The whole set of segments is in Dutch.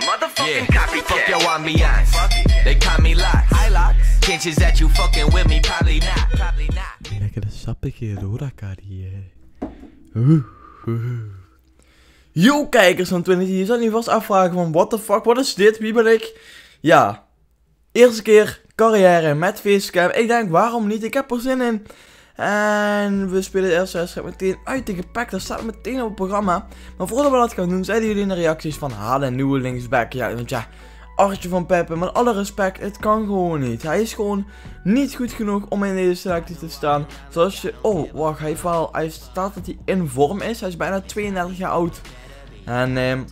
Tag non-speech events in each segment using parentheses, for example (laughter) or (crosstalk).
motherfucking copycat. Fuck your ambiance. They call me locks. Chances that you fucking with me, probably not. Probably not. Lekkere sappige Rodakari. Oeh, oeh. Yo kijkers van 20, je zal nu vast afvragen van what the fuck, wat is dit, wie ben ik? Ja, eerste keer carrière met facecam. Ik denk waarom niet, ik heb er zin in. En we spelen de eerste wedstrijd meteen uit tegen Pack. Dat staat meteen op het programma. Maar voordat we dat gaan doen, zeiden jullie in de reacties van haal een nieuwe linksback. Ja, want ja, Artje van Peppe, met alle respect, het kan gewoon niet. Hij is gewoon niet goed genoeg om in deze selectie te staan. Zoals je, oh wacht, hij, hij staat dat hij in vorm is. Hij is bijna 32 jaar oud. En ehm,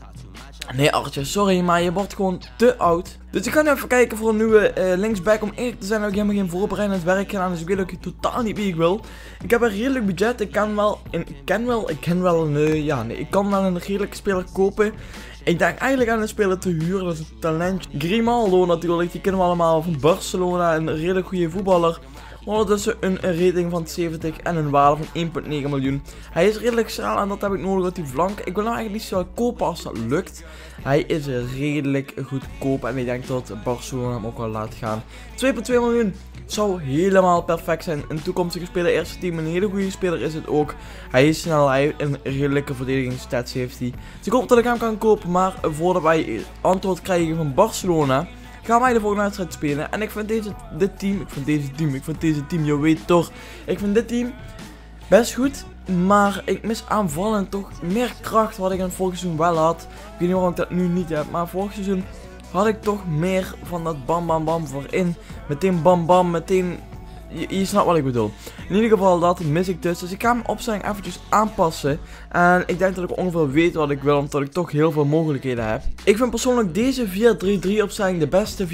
Nee Artje, sorry, maar je wordt gewoon te oud. Dus ik ga nu even kijken voor een nieuwe uh, linksback. Om eerlijk te zijn heb ik helemaal geen voorbereidend werk gedaan. Dus ik weet ook totaal niet wie ik wil. Ik heb een redelijk budget. Ik kan wel, ik ken wel, ik ken wel een, uh, ja nee, ik kan wel een redelijke speler kopen. Ik denk eigenlijk aan een speler te huren. Dat is een talent. Grimaldo natuurlijk, die kennen we allemaal van Barcelona. Een redelijk goede voetballer. Ondertussen een rating van 70 en een waarde van 1,9 miljoen. Hij is redelijk snel en dat heb ik nodig op die flank. Ik wil nou eigenlijk niet zo kopen als dat lukt. Hij is redelijk goedkoop en ik denk dat Barcelona hem ook wel laat gaan. 2,2 miljoen zou helemaal perfect zijn. Een toekomstige speler, eerste team, een hele goede speler is het ook. Hij is snel, hij heeft een redelijke verdedigingsstats heeft hij. Dus ik hoop dat ik hem kan kopen, maar voordat wij antwoord krijgen van Barcelona gaan wij de volgende wedstrijd spelen. En ik vind deze, dit team, ik vind deze team, ik vind deze team, je weet toch. Ik vind dit team best goed. Maar ik mis aanvallend toch meer kracht wat ik in het vorige seizoen wel had. Ik weet niet waarom ik dat nu niet heb. Maar vorig seizoen had ik toch meer van dat bam bam bam voorin. Meteen bam bam, meteen je, snapt wat ik bedoel. In ieder geval, dat mis ik dus. Dus ik ga mijn opstelling eventjes aanpassen. En ik denk dat ik ongeveer weet wat ik wil, omdat ik toch heel veel mogelijkheden heb. Ik vind persoonlijk deze 4-3-3 opstelling de beste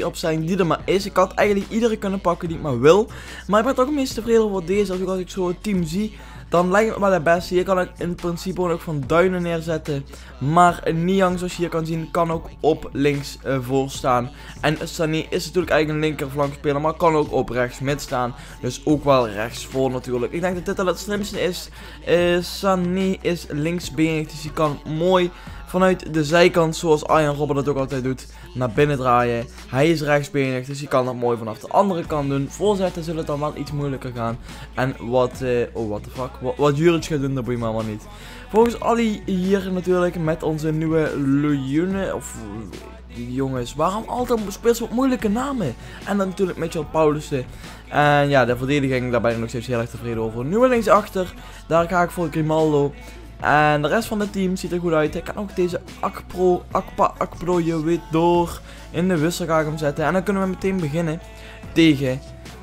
4-3-3 opstelling die er maar is. Ik had eigenlijk iedere kunnen pakken die ik maar wil. Maar ik ben toch het meest tevreden over deze, als ik zo het team zie dan lijkt het me wel het beste. Hier kan ik in principe ook van duinen neerzetten. Maar Niang, zoals je hier kan zien, kan ook op links uh, voor staan. En Sunny is natuurlijk eigenlijk een linkerflankspeler, maar kan ook op rechts mid staan. Dus ook wel rechts voor natuurlijk. Ik denk dat dit al het slimste is. Uh, Sunny is linksbenig, dus hij kan mooi vanuit de zijkant, zoals Arjen Robben dat ook altijd doet, naar binnen draaien. Hij is rechtsbenig, dus hij kan dat mooi vanaf de andere kant doen. Voorzetten zullen het dan wel iets moeilijker gaan. En wat, uh, oh what the fuck, wat, wat Juric gaat doen, dat boeit me allemaal niet. Volgens Ali hier natuurlijk met onze nieuwe Lujune, of jongens, waarom altijd speelt wat moeilijke namen? En dan natuurlijk Mitchell Paulussen. En ja, de verdediging, daar ben ik nog steeds heel erg tevreden over. Nu linksachter, daar ga ik voor Grimaldo. En de rest van het team ziet er goed uit. Ik kan ook deze Akpro, Akpa, Akpro, je weet door, in de wissel ga ik hem zetten. En dan kunnen we meteen beginnen tegen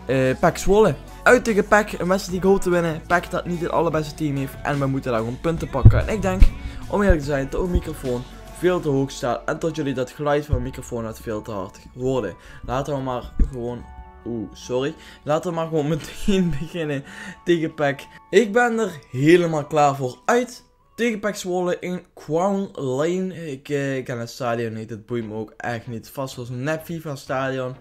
uh, Pack Zwolle. Uit tegen Pack, een wedstrijd die ik hoop te winnen. Pack dat niet het allerbeste team heeft. En we moeten daar gewoon punten pakken. En ik denk, om eerlijk te zijn, dat de microfoon veel te hoog staat. En tot jullie dat geluid van de microfoon uit veel te hard horen. Laten we maar gewoon Oeh, sorry. Laten we maar gewoon meteen (laughs) beginnen tegen Pack. Ik ben er helemaal klaar voor uit. Tegen Pack Zwolle in Crown Lane. Ik uh, ken het stadion niet, het boeit me ook echt niet. Vast was een nep FIFA stadion.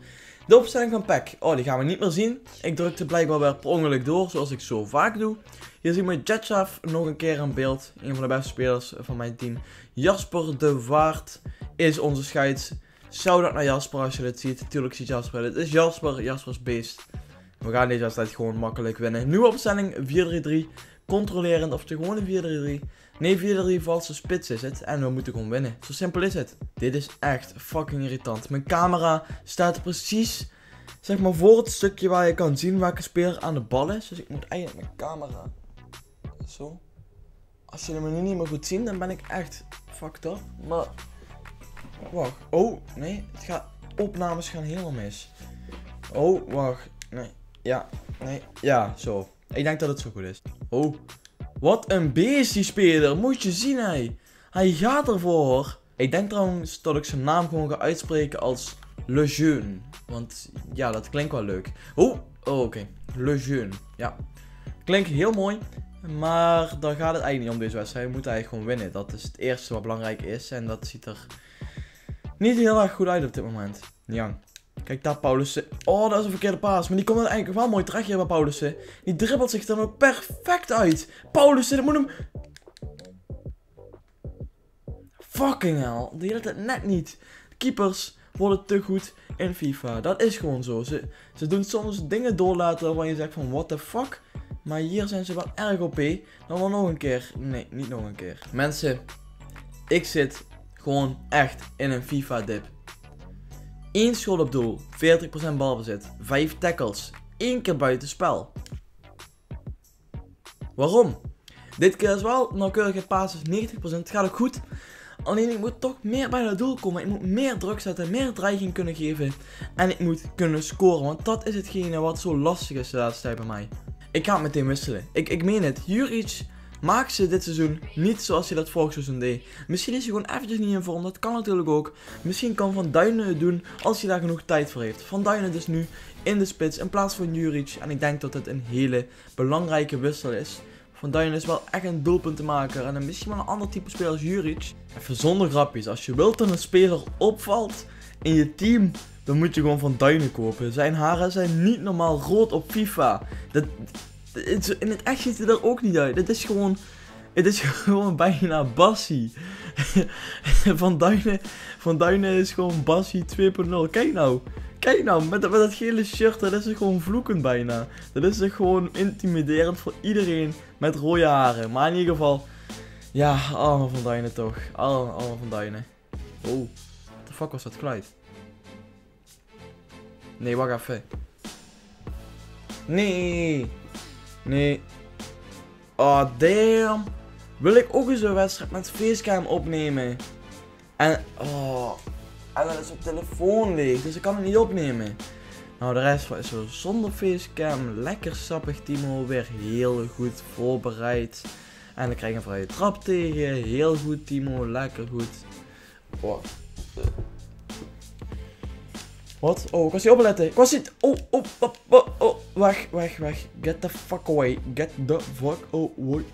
De opstelling van Pack. Oh, die gaan we niet meer zien. Ik drukte blijkbaar weer per ongeluk door, zoals ik zo vaak doe. Hier zien we Jetchav nog een keer aan beeld. Een van de beste spelers van mijn team. Jasper de Waard is onze scheids. Shout-out naar Jasper als je dit ziet. Tuurlijk ziet Jasper dit. is Jasper. Jasper is beest. We gaan deze wedstrijd gewoon makkelijk winnen. Nieuwe opstelling 4-3-3. Controlerend of de gewone 4-3-3. Nee, 4-3 valse spits is het. En we moeten gewoon winnen. Zo simpel is het. Dit is echt fucking irritant. Mijn camera staat precies zeg maar voor het stukje waar je kan zien welke speler aan de bal is. Dus ik moet eigenlijk mijn camera zo. Als jullie me nu niet meer goed zien, dan ben ik echt fucked up. Maar Wacht. Oh, nee. Het gaat, opnames gaan helemaal mis. Oh, wacht. Nee. Ja. Nee. Ja, zo. Ik denk dat het zo goed is. Oh. Wat een beest die speler. Moet je zien, hij. Hij gaat ervoor. Ik denk trouwens dat ik zijn naam gewoon ga uitspreken als Le Jeune. Want ja, dat klinkt wel leuk. Oh, oh oké. Jeune. Ja. Klinkt heel mooi. Maar daar gaat het eigenlijk niet om deze wedstrijd. We moeten eigenlijk gewoon winnen. Dat is het eerste wat belangrijk is. En dat ziet er niet heel erg goed uit op dit moment. Jang. Kijk daar, Paulussen. Oh, dat is een verkeerde paas. Maar die komt er eigenlijk wel mooi terecht hier bij Paulussen. Die dribbelt zich dan ook perfect uit. Paulussen, dat moet hem... Fucking hell. De hele tijd net niet. De keepers worden te goed in FIFA. Dat is gewoon zo. Ze, ze doen soms dingen doorlaten waarvan je zegt van what the fuck. Maar hier zijn ze wel erg OP. Dan wel nog een keer. Nee, niet nog een keer. Mensen, ik zit gewoon echt in een FIFA dip. 1 schot op doel, 40% balbezit, 5 tackles, 1 keer buiten spel. Waarom? Dit keer is wel nauwkeurige passes 90%, het gaat ook goed. Alleen ik moet toch meer bij het doel komen. Ik moet meer druk zetten, meer dreiging kunnen geven. En ik moet kunnen scoren, want dat is hetgene wat zo lastig is de laatste tijd bij mij. Ik ga het meteen wisselen. Ik, ik meen het. Juric maakt ze dit seizoen niet zoals hij dat vorig seizoen deed. Misschien is hij gewoon eventjes niet in vorm, dat kan natuurlijk ook. Misschien kan Van Duinen het doen als hij daar genoeg tijd voor heeft. Van Duinen dus nu in de spits in plaats van Juric. En ik denk dat het een hele belangrijke wissel is. Van Duinen is wel echt een doelpuntenmaker en misschien wel een ander type speler als Juric. Even zonder grapjes, als je wilt dat een speler opvalt in je team, dan moet je gewoon Van Duinen kopen. Zijn haren zijn niet normaal rood op FIFA. Dat, in het echt ziet het er ook niet uit. Het is gewoon, het is (laughs) gewoon bijna Bassie. (laughs) Van Duinen, Van Duinen is gewoon Bassie 2.0. Kijk nou. Kijk nou, met, dat gele shirt, dat is gewoon vloekend bijna. Dat is het gewoon intimiderend voor iedereen met rode haren. Maar in ieder geval, ja, allemaal Van Duinen toch. Allemaal, allemaal Van Duinen. Oh, what the fuck was dat geluid? Nee, wacht even. Nee. Nee. Oh, damn. Wil ik ook eens een wedstrijd met facecam opnemen? En, oh. En dan is op telefoon leeg, dus ik kan het niet opnemen. Nou, de rest is zo zonder facecam. Lekker sappig, Timo. Weer heel goed voorbereid. En dan krijg je een vrije trap tegen. Heel goed, Timo. Lekker goed. Oh. Wat? Oh, ik was niet opletten. Ik was niet... Oh, oh, oh, oh, oh. Weg, weg, weg. Get the fuck away. Get the fuck away.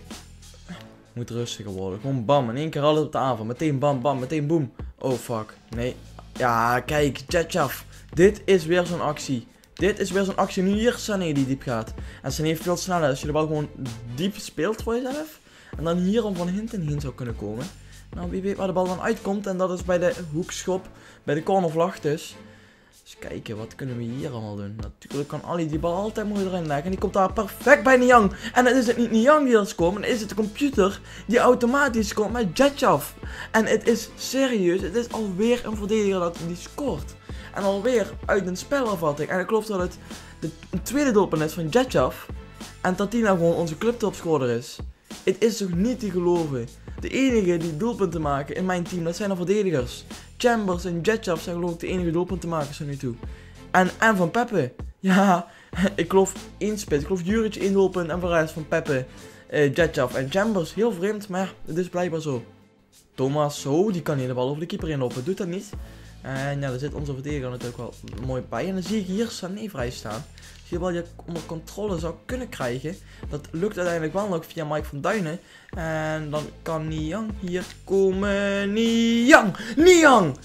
Moet rustiger worden. Gewoon bam. In één keer alles op de aanval. Meteen bam, bam. Meteen boom. Oh, fuck. Nee. Ja, kijk. Jetchaf. Dit is weer zo'n actie. Dit is weer zo'n actie. Nu hier Sané die diep gaat. En Sané veel sneller. Als je de bal gewoon diep speelt voor jezelf. En dan hier om van hinten heen zou kunnen komen. Nou, wie weet waar de bal dan uitkomt. En dat is bij de hoekschop. Bij de cornervlag dus. Dus kijken, wat kunnen we hier allemaal doen? Natuurlijk kan Ali die bal altijd mooi erin leggen. En die komt daar perfect bij Niang. En dan is het niet Niang die dat scoort, maar dan is het de computer die automatisch scoort met Jetchaf. En het is serieus, het is alweer een verdediger dat die scoort. En alweer uit een spelervatting. En ik geloof dat het de tweede doelpunt is van Jetchaf. En dat die nou gewoon onze clubtopscorer is. Het is toch niet te geloven. De enige die doelpunten maken in mijn team, dat zijn de verdedigers. Chambers en Jetchaf zijn geloof ik de enige doelpuntenmakers tot nu toe. En, en van Peppe. (laughs) Ja, (laughs) ik geloof één. Ik geloof Juric één en voor van Peppe, Jetchaf en Chambers. Heel vreemd, maar het is blijkbaar zo. Thomas, zo, die kan hier de bal over de keeper inlopen. Doet dat niet. En ja, daar zit onze verdediger natuurlijk wel mooi bij. En dan zie ik hier Sané vrij staan je wel je onder controle zou kunnen krijgen. Dat lukt uiteindelijk wel nog via Mike van Duinen. En dan kan Niang hier komen. Niang! Niang!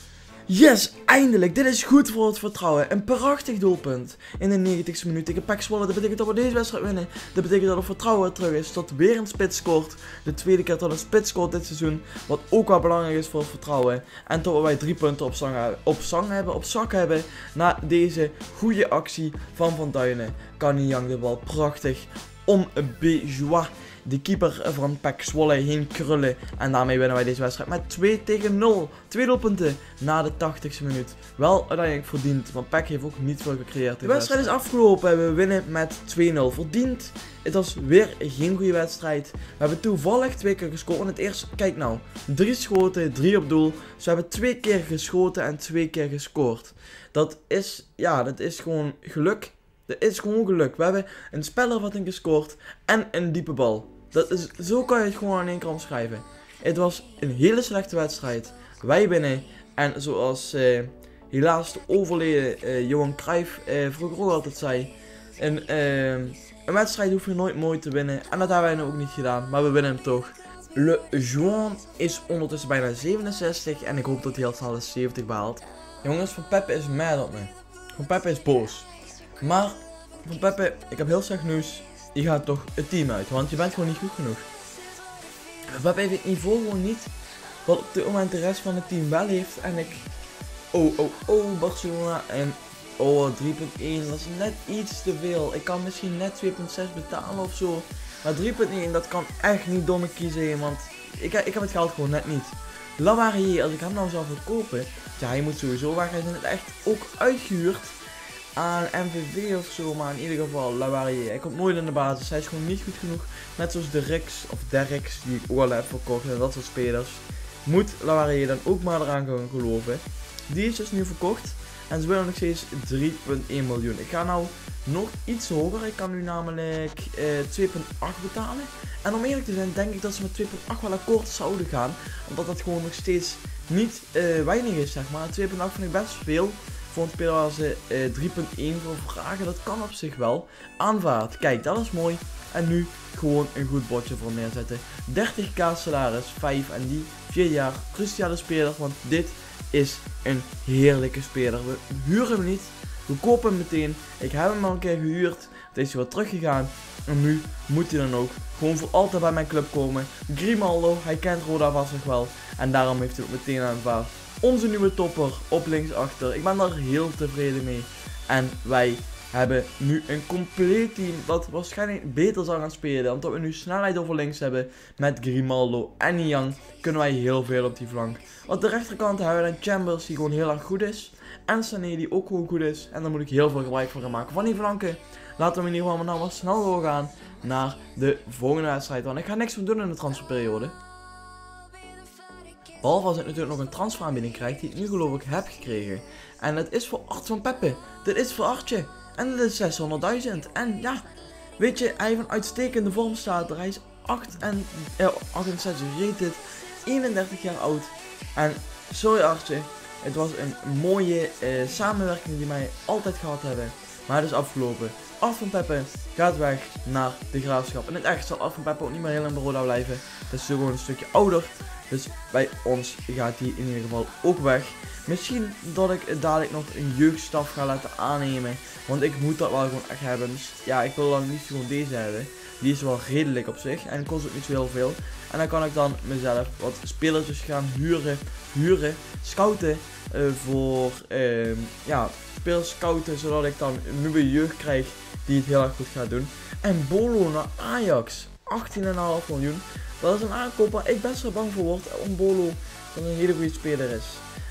Yes, eindelijk. Dit is goed voor het vertrouwen. Een prachtig doelpunt in de 90ste minuut tegen Pek. Dat betekent dat we deze wedstrijd winnen. Dat betekent dat het vertrouwen terug is. Dat weer een spits scoort. De tweede keer dat een spits scoort dit seizoen. Wat ook wel belangrijk is voor het vertrouwen. En tot wij drie punten op zang, op zang hebben, op zak hebben. Na deze goede actie van Van Duinen. Kan Yang de bal prachtig om Bejois de keeper van Pek Zwolle heen krullen. En daarmee winnen wij deze wedstrijd met 2 tegen 0. Twee doelpunten na de 80ste minuut. Wel uiteindelijk verdiend, want Pek heeft ook niet veel gecreëerd. De wedstrijd is afgelopen en we winnen met 2-0. Verdiend. Het was weer geen goede wedstrijd. We hebben toevallig twee keer gescoord. En het eerste, kijk nou, drie schoten, drie op doel. Dus we hebben twee keer geschoten en twee keer gescoord. Dat is, ja, dat is gewoon geluk. Dat is gewoon geluk. We hebben een spelervatting gescoord en een diepe bal. Dat zo kan je het gewoon in één keer omschrijven. Het was een hele slechte wedstrijd. Wij binnen. En zoals uh, helaas de overleden uh, Johan Cruijff uh, vroeger ook altijd zei. Een, een wedstrijd hoef je nooit mooi te winnen. En dat hebben wij nu ook niet gedaan. Maar we winnen hem toch. Le Juan is ondertussen bijna 67. En ik hoop dat hij al snel de 70 behaalt. Jongens, Van Peppe is mad op me. Van Peppe is boos. Maar, Van Peppe, ik heb heel slecht nieuws je gaat toch het team uit, want je bent gewoon niet goed genoeg. We hebben het niveau gewoon niet wat op dit moment de rest van het team wel heeft. En ik... Oh, oh, oh, Barcelona en... Oh, 3.1, dat is net iets te veel. Ik kan misschien net 2.6 betalen of zo. Maar 3.1, dat kan echt niet domme kiezen, want ik, ik heb het geld gewoon net niet. Lavarier, als ik hem nou zou verkopen, ja, hij moet sowieso weg. Hij is het echt ook uitgehuurd aan MVV of zo, maar in ieder geval Lavarier. Hij komt nooit in de basis, hij is gewoon niet goed genoeg. Net zoals de Rix of Derrix, die ik ook al heb verkocht en dat soort spelers. Moet Lavarier dan ook maar eraan gaan geloven. Die is dus nu verkocht. En ze willen nog steeds 3,1 miljoen. Ik ga nou nog iets hoger. Ik kan nu namelijk uh, 2,8 betalen. En om eerlijk te zijn denk ik dat ze met 2,8 wel akkoord zouden gaan. Omdat dat gewoon nog steeds niet uh, weinig is zeg maar. 2,8 vind ik best veel. Voor een speler waar ze uh, 3,1 voor vragen. Dat kan op zich wel. Aanvaard. Kijk dat is mooi. En nu gewoon een goed bordje voor neerzetten. 30k salaris 5 en die 4 jaar cruciale speler. Want dit is een heerlijke speler. We huren hem niet. We kopen hem meteen. Ik heb hem al een keer gehuurd. Het is weer teruggegaan. En nu moet hij dan ook gewoon voor altijd bij mijn club komen. Grimaldo, hij kent Roda vast nog wel. En daarom heeft hij ook meteen aanvaard. Onze nieuwe topper op linksachter. Ik ben daar heel tevreden mee. En wij hebben nu een compleet team dat waarschijnlijk beter zal gaan spelen. Omdat we nu snelheid over links hebben met Grimaldo en Niang, kunnen wij heel veel op die flank. Op de rechterkant hebben we dan Chambers die gewoon heel erg goed is. En Sané die ook gewoon goed is. En daar moet ik heel veel gebruik van gaan maken van die flanken. Laten we in ieder geval maar nou wat snel doorgaan naar de volgende wedstrijd. Want ik ga niks meer doen in de transferperiode. Behalve als ik natuurlijk nog een transferaanbieding krijg die ik nu geloof ik heb gekregen. En dat is voor Art van Peppe. Dit is voor Artje. En dat is 600.000. En ja, weet je, hij heeft een uitstekende vorm staat. Hij is 8 en, eh, 68 rated, 31 jaar oud. En sorry Artje, het was een mooie eh, samenwerking die wij altijd gehad hebben. Maar het is afgelopen. Af van Peppe gaat weg naar de graafschap. En het echt zal Af van Peppe ook niet meer heel lang bij blijven. Dat is gewoon een stukje ouder. Dus bij ons gaat hij in ieder geval ook weg. Misschien dat ik dadelijk nog een jeugdstaf ga laten aannemen. Want ik moet dat wel gewoon echt hebben. Dus ja, ik wil dan niet gewoon deze hebben. Die is wel redelijk op zich. En kost ook niet zo heel veel. En dan kan ik dan mezelf wat spelers gaan huren. Huren. Scouten. Uh, voor uh, ja, spelers scouten. Zodat ik dan een nieuwe jeugd krijg. Die het heel erg goed gaat doen. En Bolo naar Ajax. 18,5 miljoen. Dat is een aankoop waar ik best wel bang voor word. Om Bolo dat een hele goede speler is.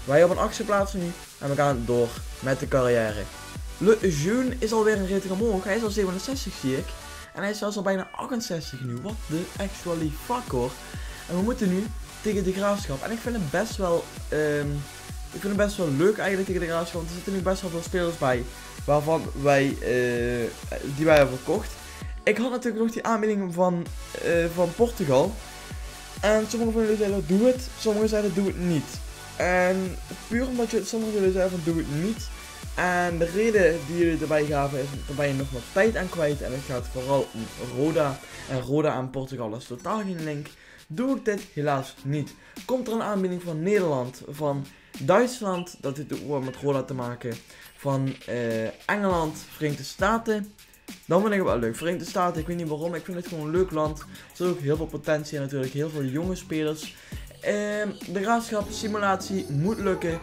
Wij op een actie plaatsen nu. En we gaan door met de carrière. Le Jeune is alweer een rit omhoog. Hij is al 67 zie ik. En hij is zelfs al bijna 68 nu. Wat de actually fuck hoor. En we moeten nu tegen de graafschap. En ik vind het best wel. Um, ik vind het best wel leuk eigenlijk tegen de graafschap. Want er zitten nu best wel veel spelers bij. Waarvan wij. Uh, die wij hebben verkocht. Ik had natuurlijk nog die aanbieding van, uh, van Portugal. En sommige van jullie zeiden doe het. Sommigen zeiden doe het niet. En puur omdat je, sommigen jullie zeiden van doe het niet. En de reden die jullie erbij gaven is, daar ben je nog wat tijd aan kwijt. En het gaat vooral om Roda. En Roda aan Portugal is totaal geen link. Doe ik dit helaas niet. Komt er een aanbieding van Nederland, van Duitsland, dat heeft ook met Roda te maken. Van uh, Engeland, Verenigde Staten. Dan vind ik wel leuk. Verenigde Staten, ik weet niet waarom. Ik vind het gewoon een leuk land. Er zit ook heel veel potentie en natuurlijk heel veel jonge spelers. Uh, de graafschap simulatie moet lukken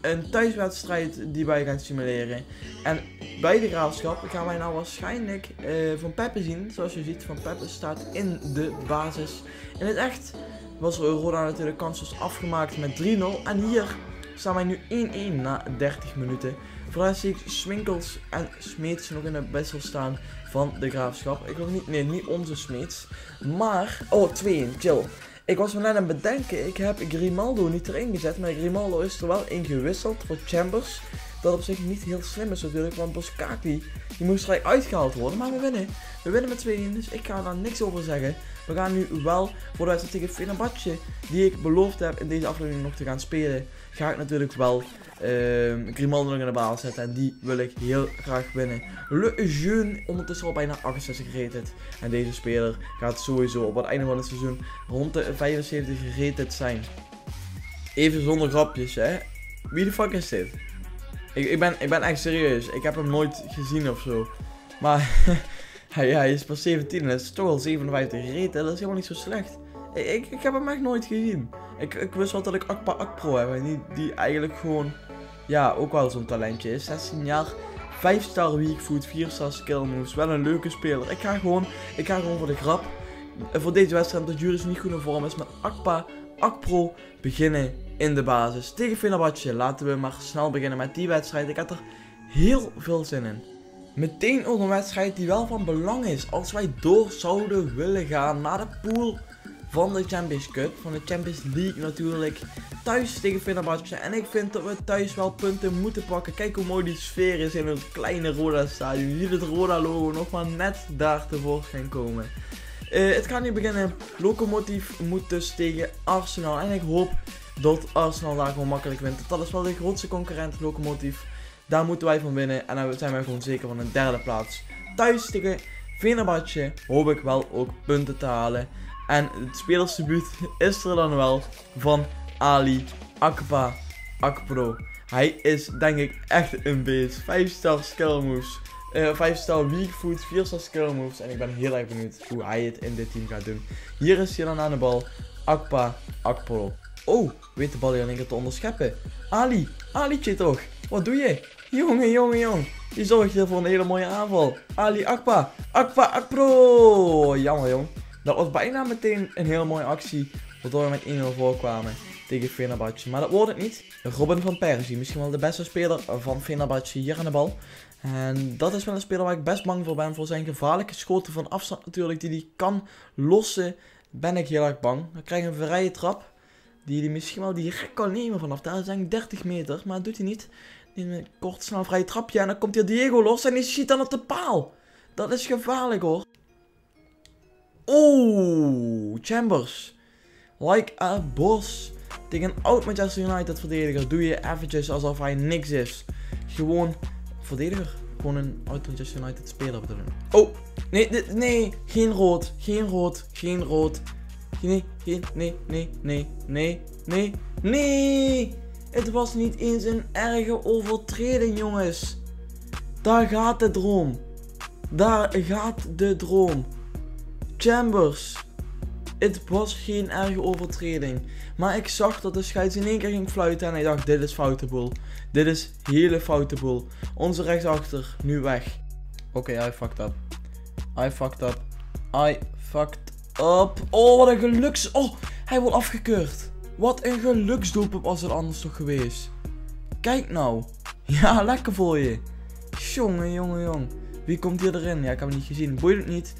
een thuiswedstrijd die wij gaan simuleren. En bij de graafschap gaan wij nou waarschijnlijk uh, Van Peppe zien. Zoals je ziet, Van Peppe staat in de basis. In het echt was Roda natuurlijk kansloos afgemaakt met 3-0. En hier staan wij nu 1-1 na 30 minuten. Vooral zie ik Swinkels en Smeets nog in de wissel staan van de graafschap. Ik wil niet, nee, niet onze Smeets. Maar, oh 2-1, chill. Ik was me net aan het bedenken, ik heb Grimaldo niet erin gezet, maar Grimaldo is er wel ingewisseld voor Chambers. Dat op zich niet heel slim is natuurlijk, want Boskaki die moest gelijk uitgehaald worden. Maar we winnen. We winnen met 2-1, dus ik ga daar niks over zeggen. We gaan nu wel voor de wedstrijd tegen Fenerbahce, die ik beloofd heb in deze aflevering nog te gaan spelen, ga ik natuurlijk wel nog in de baal zetten. En die wil ik heel graag winnen. Le Jeune ondertussen al bijna 68 gerated. En deze speler gaat sowieso op het einde van het seizoen rond de 75 gerated zijn. Even zonder grapjes, hè. Wie de fuck is dit? Ik, ik, ben, ik ben echt serieus. Ik heb hem nooit gezien of zo. Maar (laughs) hij, hij is pas 17 en dat is toch al 57 gereden. Dat is helemaal niet zo slecht. Ik, ik, heb hem echt nooit gezien. Ik, ik wist wel dat ik Akpa Akpro heb. En die, die eigenlijk gewoon, ja, ook wel zo'n talentje is. 16 jaar, 5 star weak food, 4 star skill moves. Wel een leuke speler. Ik ga gewoon, ik ga gewoon voor de grap. Voor deze wedstrijd, dat Juris niet goed in vorm is, met Akpa Akpro beginnen in de basis. Tegen Fenerbahce. Laten we maar snel beginnen met die wedstrijd. Ik had er heel veel zin in. Meteen ook een wedstrijd die wel van belang is. Als wij door zouden willen gaan naar de pool van de Champions Cup. Van de Champions League natuurlijk. Thuis tegen Fenerbahce. En ik vind dat we thuis wel punten moeten pakken. Kijk hoe mooi die sfeer is in het kleine Roda stadion. Je ziet het Roda logo nog maar net daar tevoorschijn komen. Eh, het gaat nu beginnen. Lokomotief moet dus tegen Arsenal. En ik hoop dat Arsenal daar gewoon makkelijk wint. Dat is wel de grootste concurrent, Lokomotief. Daar moeten wij van winnen. En dan zijn wij gewoon zeker van een derde plaats. Thuis tegen Fenerbahce hoop ik wel ook punten te halen. En het spelersdebuut is er dan wel van Ali Akpa Akpro. Hij is denk ik echt een beest. 5 star skill moves. 5 star weak foot, 4 star skill moves. En ik ben heel erg benieuwd hoe hij het in dit team gaat doen. Hier is hij dan aan de bal. Akpa Akpro. Oh, weet de bal hier één keer te onderscheppen. Ali, Alietje toch? Wat doe je? Jongen, jongen, jong. Je zorgt hier voor een hele mooie aanval. Ali Akpa. Akpa Akpro. Jammer, jong. Dat was bijna meteen een hele mooie actie. Waardoor we met 1-0 voorkwamen tegen Fenerbahce. Maar dat wordt het niet. Robin van Persie. Misschien wel de beste speler van Fenerbahce hier aan de bal. En dat is wel een speler waar ik best bang voor ben. Voor zijn gevaarlijke schoten van afstand natuurlijk. Die hij kan lossen. Ben ik heel erg bang. Dan krijg je een vrije trap. Die hij misschien wel direct kan nemen vanaf daar. zijn ik 30 meter. Maar dat doet hij niet. Neemt een kort snel vrije trapje. En dan komt hier Diego los. En die schiet dan op de paal. Dat is gevaarlijk hoor. Oeh, Chambers. Like a boss. Tegen een oud Manchester United verdediger doe je eventjes alsof hij niks is. Gewoon verdediger. Gewoon een oud Manchester United speler bedoelen. Oh, nee, nee. Geen rood. Geen rood. Geen rood. Nee, geen, nee, nee, nee, nee, nee, nee. Het was niet eens een erge overtreding, jongens. Daar gaat de droom. Daar gaat de droom. Chambers. Het was geen erge overtreding. Maar ik zag dat de scheids in één keer ging fluiten en ik dacht, dit is foute. Dit is hele foute boel. Onze rechtsachter, nu weg. Oké, I fucked up. I fucked up. I fucked up. Oh, wat een geluks... Oh, hij wordt afgekeurd. Wat een geluksdoelpunt was het anders toch geweest. Kijk nou. (laughs) Ja, lekker voor je. Jongen, jongen, jong. Wie komt hier erin? Ja, ik heb hem niet gezien. Boeit het niet.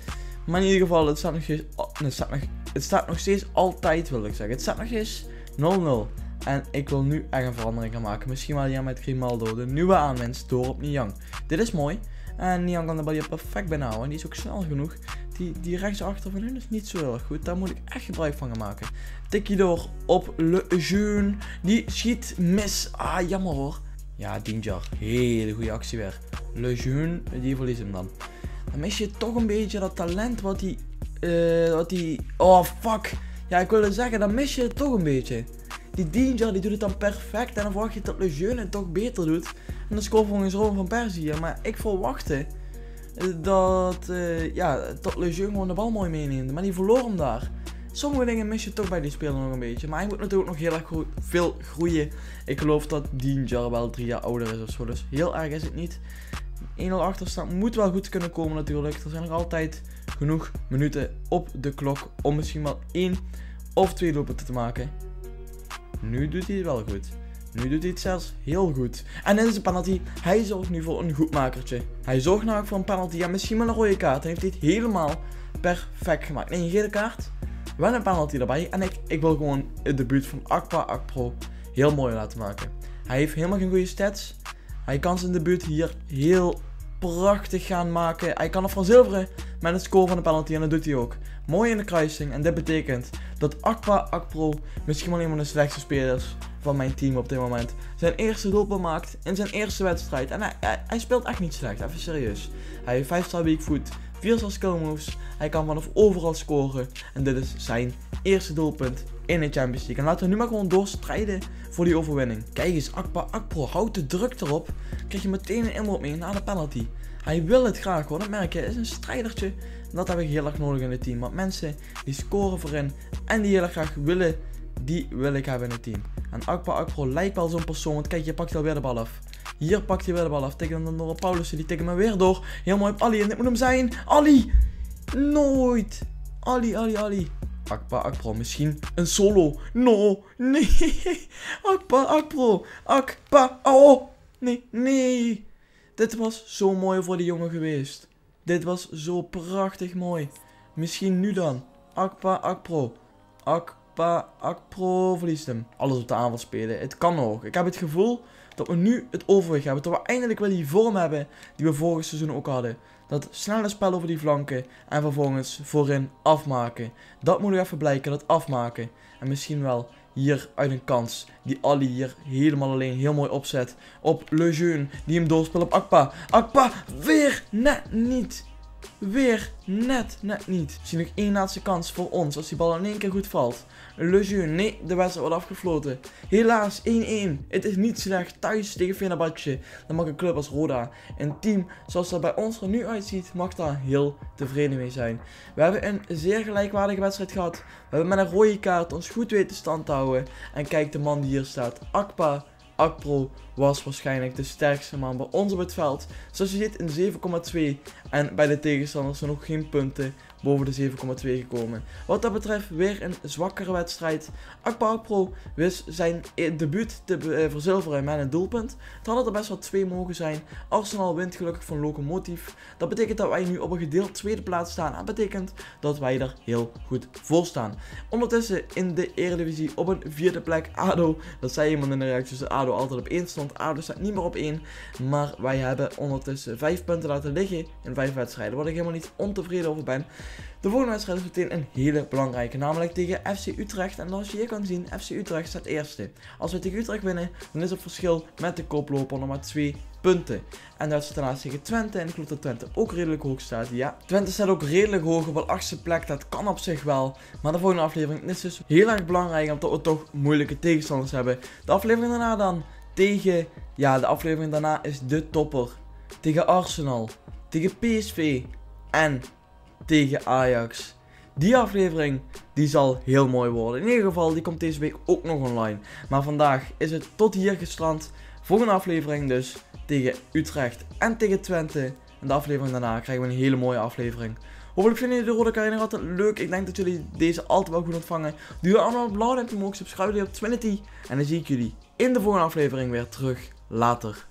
Maar in ieder geval, het staat nog steeds... het, staat nog, het staat nog steeds altijd, wil ik zeggen. Het staat nog eens 0-0. En ik wil nu echt een verandering gaan maken. Misschien wel ja met Grimaldo. De nieuwe aanwinst door op Niang. Dit is mooi. En Niang kan de bal hier perfect bijna houden. En die is ook snel genoeg. Die, die rechtsachter van hun is niet zo heel erg goed. Daar moet ik echt gebruik van gaan maken. Tikje door op Le Jeune. Die schiet mis. Ah, jammer hoor. Ja, Dinjar. Hele goede actie weer. Le Jeune, die verliest hem dan. Dan mis je toch een beetje dat talent wat die... eh wat die... Oh, fuck. Ja, ik wilde zeggen, dan mis je het toch een beetje. Die Dinjar, die doet het dan perfect. En dan verwacht je dat Le Jeune het toch beter doet. En dan scoort volgens Robin van Persie. Maar ik verwachtte dat, eh, ja, dat Le Jeune gewoon de bal mooi meeneemde. Maar die verloor hem daar. Sommige dingen mis je toch bij die speler nog een beetje. Maar hij moet natuurlijk nog heel erg veel groeien. Ik geloof dat Dinjar wel drie jaar ouder is of zo. Dus heel erg is het niet. 1-0 achterstand moet wel goed kunnen komen natuurlijk. Er zijn nog altijd genoeg minuten op de klok om misschien wel één of twee doelpunten te maken. Nu doet hij het wel goed. Nu doet hij het zelfs heel goed. En dit is een penalty. Hij zorgt nu voor een goedmakertje. Hij zorgt namelijk voor een penalty. Ja, misschien wel een rode kaart. Hij heeft dit helemaal perfect gemaakt. Nee, een gele kaart. Wel een penalty erbij. En ik, ik wil gewoon het debuut van Akpa Akpro heel mooi laten maken. Hij heeft helemaal geen goede stats. Hij kan zijn debuut hier heel prachtig gaan maken. Hij kan het van zilveren met een score van de penalty en dat doet hij ook. Mooi in de kruising en dit betekent dat Akpa Akpro misschien wel een van de slechtste spelers van mijn team op dit moment zijn eerste doelpunt maakt in zijn eerste wedstrijd. En hij speelt echt niet slecht, even serieus. Hij heeft 5 star weak foot, 4 star skill moves. Hij kan vanaf overal scoren en dit is zijn eerste doelpunt in de Champions League. En laten we nu maar gewoon doorstrijden voor die overwinning. Kijk eens, Akpa Akpro houdt de druk erop. Krijg je meteen een inworp mee na de penalty. Hij wil het graag hoor, dat merk je. Het is een strijdertje. En dat heb ik heel erg nodig in het team. Want mensen die scoren voorin en die heel erg graag willen die wil ik hebben in het team. En Akpa Akpro lijkt wel zo'n persoon, want kijk, je pakt alweer de bal af. Hier pakt hij weer de bal af. Tegen dan door Paulussen, die tikken me weer door. Heel mooi op Ali, en dit moet hem zijn. Ali! Nooit! Ali, Ali, Ali. Akpa, Akpro, misschien een solo. No, nee. (laughs) Akpa, Akpro, Akpa, oh. Nee, nee. Dit was zo mooi voor die jongen geweest. Dit was zo prachtig mooi. Misschien nu dan. Akpa, Akpro. Akpa, Akpro verliest hem. Alles op de aanval spelen. Het kan nog. Ik heb het gevoel dat we nu het overwicht hebben. Dat we eindelijk wel die vorm hebben die we vorig seizoen ook hadden. Dat snelle spel over die flanken en vervolgens voorin afmaken. Dat moet nog even blijken, dat afmaken. En misschien wel hier uit een kans. Die Ali hier helemaal alleen heel mooi opzet. Op Le Jeune, die hem doorspeelt op Akpa. Akpa, weer net niet. Weer net, net niet. Misschien nog één laatste kans voor ons als die bal in één keer goed valt. Le nee, de wedstrijd wordt afgefloten. Helaas, 1-1. Het is niet slecht thuis tegen Fenerbahce. Dan mag een club als Roda. Een team zoals dat bij ons er nu uitziet, mag daar heel tevreden mee zijn. We hebben een zeer gelijkwaardige wedstrijd gehad. We hebben met een rode kaart ons goed weten stand te houden. En kijk de man die hier staat, Akpa Akpro was waarschijnlijk de sterkste man bij ons op het veld. Zoals je ziet in 7,2 en bij de tegenstanders nog geen punten boven de 7,2 gekomen. Wat dat betreft weer een zwakkere wedstrijd. Akpa Akpro wist zijn debuut te eh, verzilveren met een doelpunt. Het hadden er best wel twee mogen zijn. Arsenal wint gelukkig van Lokomotief. Dat betekent dat wij nu op een gedeeld tweede plaats staan. En betekent dat wij er heel goed voor staan. Ondertussen in de Eredivisie op een vierde plek ADO. Dat zei iemand in de reacties dat ADO altijd op 1 stond. ADO staat niet meer op 1. Maar wij hebben ondertussen 5 punten laten liggen in 5 wedstrijden. Waar ik helemaal niet ontevreden over ben. De volgende wedstrijd is meteen een hele belangrijke, namelijk tegen FC Utrecht. En als je hier kan zien, FC Utrecht staat eerste. Als we tegen Utrecht winnen, dan is het verschil met de koploper nog maar 2 punten. En dat is daarnaast tegen Twente. En ik geloof dat Twente ook redelijk hoog staat. Ja, Twente staat ook redelijk hoog op de achtste plek. Dat kan op zich wel. Maar de volgende aflevering is dus heel erg belangrijk, omdat we toch moeilijke tegenstanders hebben. De aflevering daarna dan tegen, ja, de aflevering daarna is de topper. Tegen Arsenal, tegen PSV en tegen Ajax. Die aflevering die zal heel mooi worden. In ieder geval, die komt deze week ook nog online. Maar vandaag is het tot hier gestrand. Volgende aflevering dus tegen Utrecht en tegen Twente. En de aflevering daarna krijgen we een hele mooie aflevering. Hopelijk vinden jullie de Rode Carina altijd leuk. Ik denk dat jullie deze altijd wel goed ontvangen. Doe allemaal een blauw duimpje omhoog. Subscribe op Twinity. En dan zie ik jullie in de volgende aflevering weer terug. Later.